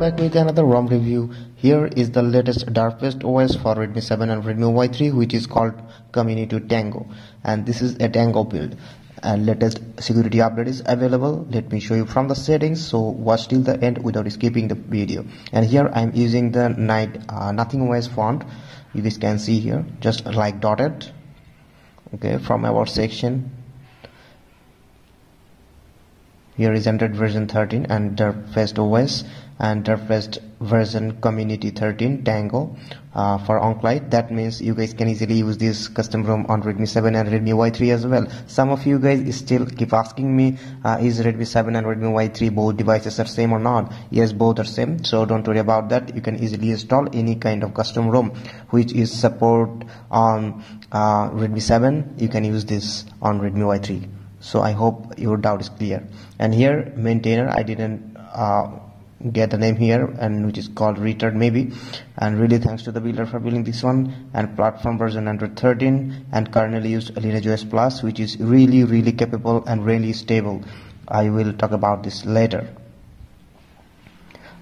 back with another ROM review. Here is the latest DerpFest OS for Redmi 7 and Redmi Y3 which is called Community Tango. And this is a Tango build. And latest security update is available. Let me show you from the settings. So watch till the end without skipping the video. And here i'm using the night uh, nothing os font. You guys can see here. Just like dotted. Okay from our section here is Android version 13 and DerpFest OS and DerpFest version community 13 Tango uh, for onclite that means you guys can easily use this custom ROM on Redmi 7 and Redmi Y3 as well. Some of you guys still keep asking me uh, is Redmi 7 and Redmi Y3 both devices are same or not? Yes both are same so don't worry about that. You can easily install any kind of custom ROM which is support on uh, Redmi 7 you can use this on Redmi Y3 so i hope your doubt is clear. And here maintainer i didn't uh, get the name here and which is called retard maybe. And really thanks to the builder for building this one and platform version android 13 and currently used lineage os plus which is really really capable and really stable. I will talk about this later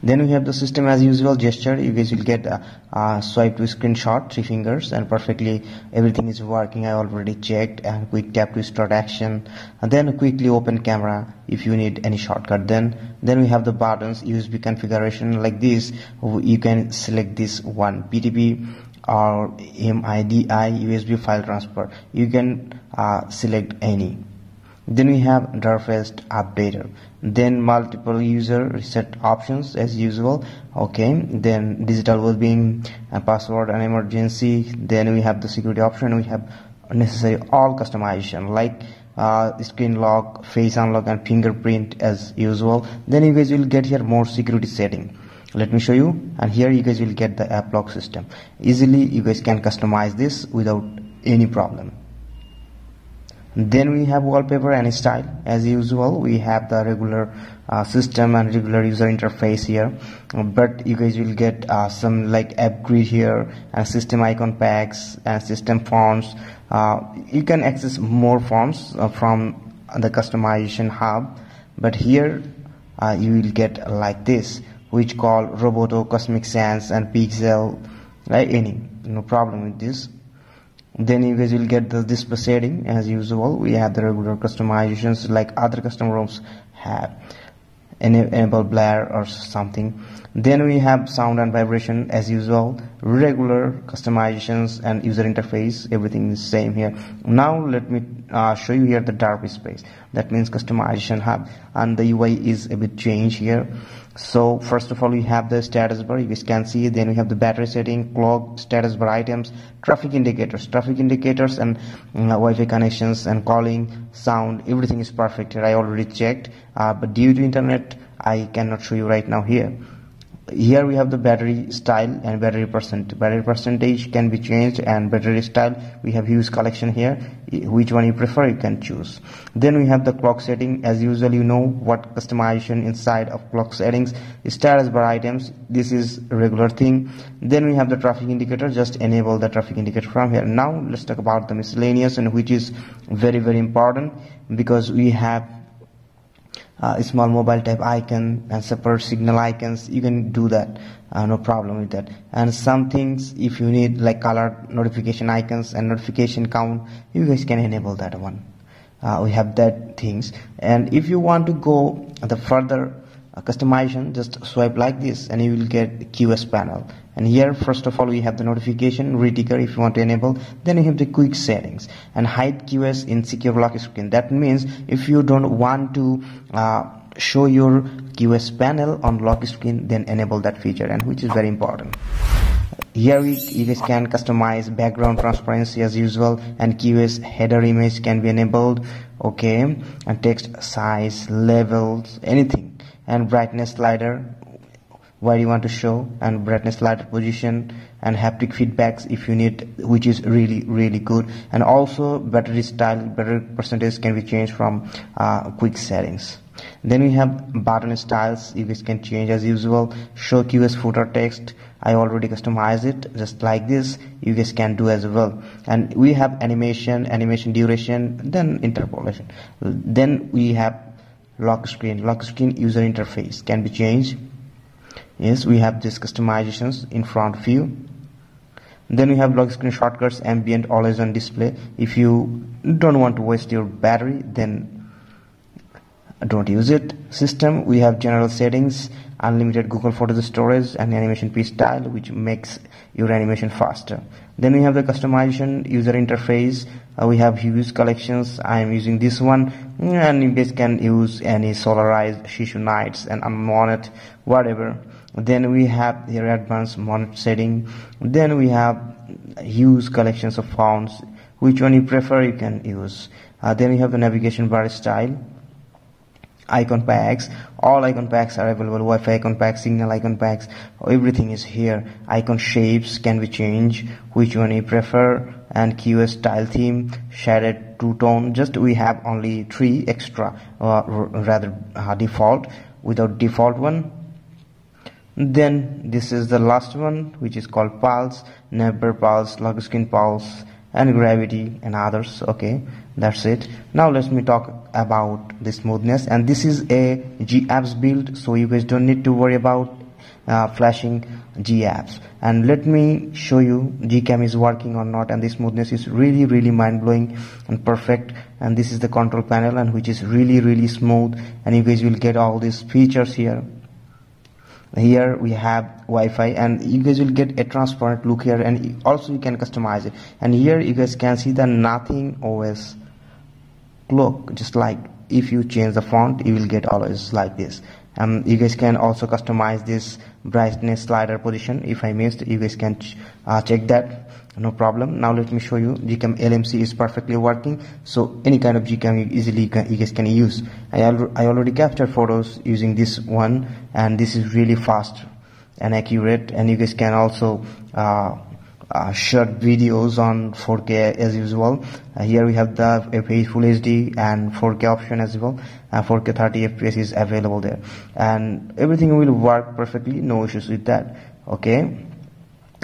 then we have the system as usual gesture. You guys will get a, a swipe to screenshot three fingers and perfectly everything is working. I already checked and quick tap to start action. And then quickly open camera if you need any shortcut. Then then we have the buttons usb configuration like this. You can select this one ptp or midi usb file transfer. You can uh, select any then we have DerpFest updater. Then multiple user reset options as usual. Okay then digital well-being and password and emergency. Then we have the security option. We have necessary all customization like uh, screen lock face unlock and fingerprint as usual. Then you guys will get here more security setting. Let me show you. And here you guys will get the app lock system. Easily you guys can customize this without any problem then we have wallpaper and style. As usual we have the regular uh, system and regular user interface here. But you guys will get uh, some like app grid here and system icon packs and system fonts. Uh, you can access more fonts uh, from the customization hub. But here uh, you will get like this which call roboto cosmic sans and pixel right? Any no problem with this then you guys will get the display setting as usual. We have the regular customizations like other custom ROMs have enable blur or something. Then we have sound and vibration as usual. Regular customizations and user interface everything is same here. Now let me uh, show you here the dark space. That means customization hub. And the UI is a bit changed here. So first of all we have the status bar. You can see then we have the battery setting clock status bar items traffic indicators. Traffic indicators and uh, Wi-Fi connections and calling sound everything is perfect here. I already checked. Uh, but due to internet I cannot show you right now here here we have the battery style and battery percent battery percentage can be changed and battery style we have huge collection here. Which one you prefer you can choose. Then we have the clock setting. As usual you know what customization inside of clock settings status bar items this is regular thing. Then we have the traffic indicator just enable the traffic indicator from here. Now let's talk about the miscellaneous and which is very very important because we have uh, small mobile type icon and separate signal icons you can do that. Uh, no problem with that. And some things if you need like color notification icons and notification count you guys can enable that one. Uh, we have that things. And if you want to go the further uh, customization just swipe like this and you will get QS panel and here first of all we have the notification reticker if you want to enable. Then you have the quick settings. And hide QS in secure lock screen. That means if you don't want to uh, show your QS panel on lock screen then enable that feature and which is very important. Here we, you guys can customize background transparency as usual and QS header image can be enabled okay? And text size levels anything. And brightness slider where you want to show and brightness slider position and haptic feedbacks if you need which is really really good. And also battery style battery percentage can be changed from uh, quick settings. Then we have button styles you guys can change as usual. Show qs footer text. I already customized it just like this. You guys can do as well. And we have animation animation duration then interpolation. Then we have lock screen. Lock screen user interface can be changed yes we have this customizations in front view then we have lock screen shortcuts ambient always on display. If you don't want to waste your battery then don't use it. System we have general settings unlimited google photos storage and animation p style which makes your animation faster. Then we have the customization user interface. Uh, we have huge collections. I am using this one. And you guys can use any solarized shishu nights and unmonet whatever then we have here advanced monet setting. Then we have hues collections of fonts. Which one you prefer you can use. Uh, then we have the navigation bar style. Icon packs. All icon packs are available. Wi-fi icon packs signal icon packs. Everything is here. Icon shapes can be changed. Which one you prefer. And QS style theme. Shaded two tone just we have only three extra uh, rather uh, default. Without default one then this is the last one which is called pulse never pulse screen pulse and gravity and others. Okay that's it. Now let me talk about the smoothness. And this is a g apps build so you guys don't need to worry about uh, flashing g apps. And let me show you gcam is working or not and the smoothness is really really mind-blowing and perfect. And this is the control panel and which is really really smooth. And you guys will get all these features here here we have Wi-Fi and you guys will get a transparent look here and also you can customize it. And here you guys can see the nothing OS look just like if you change the font you will get always like this um, you guys can also customize this brightness slider position if I missed. You guys can ch uh, check that. No problem. Now let me show you. Gcam lmc is perfectly working. So any kind of gcam you easily you, guys can use. I, al I already captured photos using this one and this is really fast and accurate. And you guys can also uh, uh, short videos on 4K as usual. Uh, here we have the Full HD and 4K option as well. Uh, 4K 30 FPS is available there, and everything will work perfectly. No issues with that. Okay.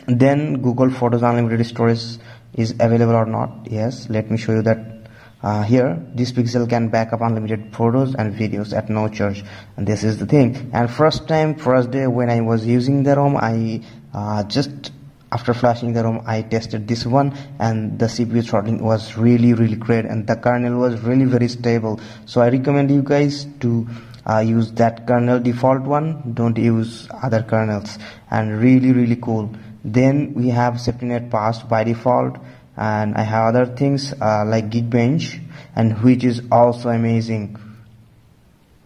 Then Google Photos Unlimited Storage is available or not? Yes. Let me show you that uh, here this pixel can back up unlimited photos and videos at no charge and this is the thing and first time first day when I was using the ROM I uh, just after flashing the ROM I tested this one and the CPU throttling was really really great and the kernel was really very stable. So I recommend you guys to uh, use that kernel default one. Don't use other kernels. And really really cool. Then we have safety net passed by default and I have other things uh, like Geekbench and which is also amazing.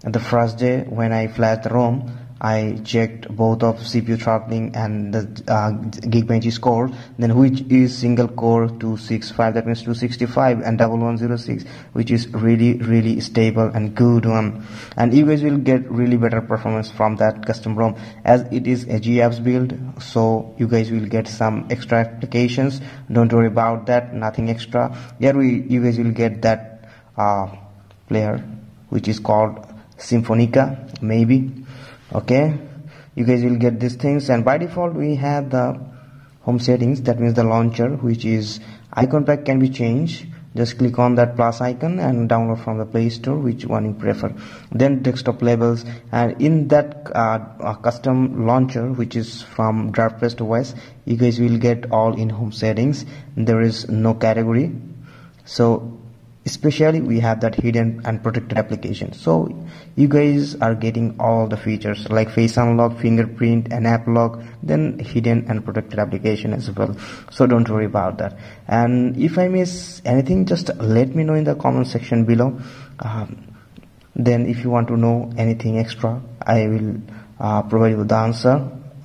The first day when I flashed the ROM I checked both of CPU throttling and the uh, Geekbench score. Then which is single core 265 that means 265 and 1106 which is really really stable and good one. And you guys will get really better performance from that custom ROM. As it is a GApps build so you guys will get some extra applications. Don't worry about that nothing extra. Here we you guys will get that uh, player which is called Symphonica maybe okay? You guys will get these things. And by default we have the home settings. That means the launcher which is icon pack can be changed. Just click on that plus icon and download from the play store which one you prefer. Then desktop labels. And in that uh, uh, custom launcher which is from DerpFest OS you guys will get all in home settings. There is no category. So especially we have that hidden and protected application. So you guys are getting all the features like face unlock fingerprint and app lock then hidden and protected application as well. So don't worry about that. And if i miss anything just let me know in the comment section below. Um, then if you want to know anything extra i will uh, provide you the answer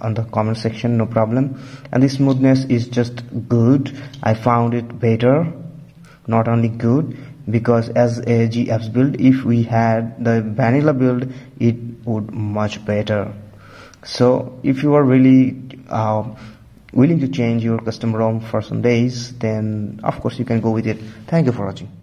on the comment section no problem. And the smoothness is just good. I found it better. Not only good because as a GApps build if we had the vanilla build it would much better. So if you are really uh, willing to change your custom ROM for some days then of course you can go with it. Thank you for watching